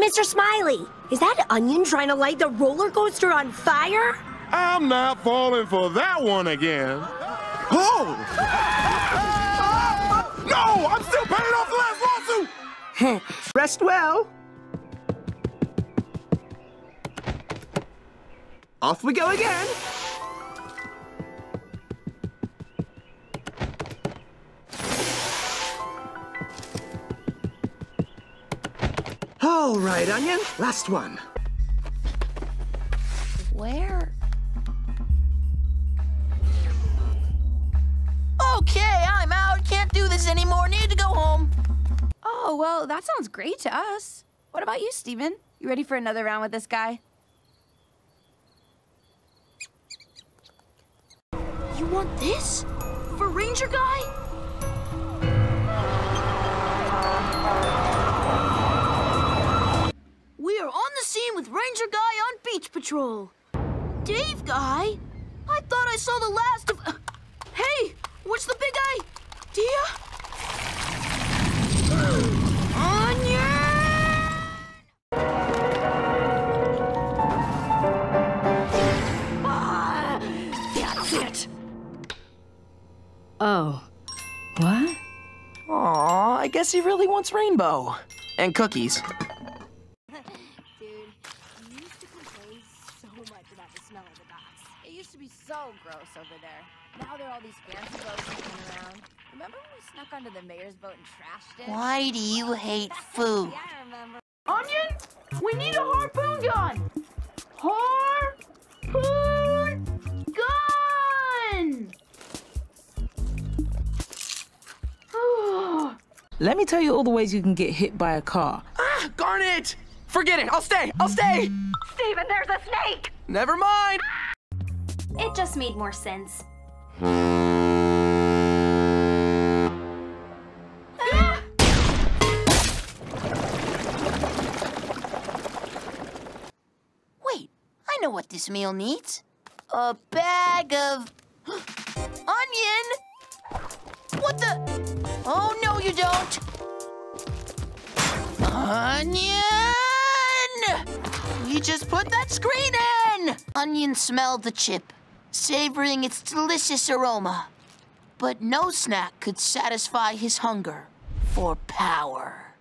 Mr. Smiley, is that onion trying to light the roller coaster on fire? I'm not falling for that one again. Oh! No! I'm still paying off the last lawsuit! Rest well. Off we go again. All right, Onion, last one. Where? Okay, I'm out. Can't do this anymore. Need to go home. Oh, well, that sounds great to us. What about you, Steven? You ready for another round with this guy? You want this? For Ranger Guy? On Beach Patrol. Dave Guy? I thought I saw the last of... uh, hey, what's the big idea? Onion! Ah, that's it. Oh. What? Aw, I guess he really wants rainbow. And cookies. Dude, you used to complain so much about the smell of the docks. It used to be so gross over there. Now there are all these fancy boats swimming around. Remember when we snuck onto the mayor's boat and trashed it? Why do you hate food? Yeah, I remember. Onion, we need a harpoon gun. Harpoon gun. Let me tell you all the ways you can get hit by a car. Ah, Garnet! Forget it. I'll stay. I'll stay. Steven, there's a snake. Never mind. It just made more sense. Ah! Wait, I know what this meal needs. A bag of onion. What the? Oh no, you don't. Onion. You just put that screen in. Onion smelled the chip, savoring its delicious aroma. But no snack could satisfy his hunger for power.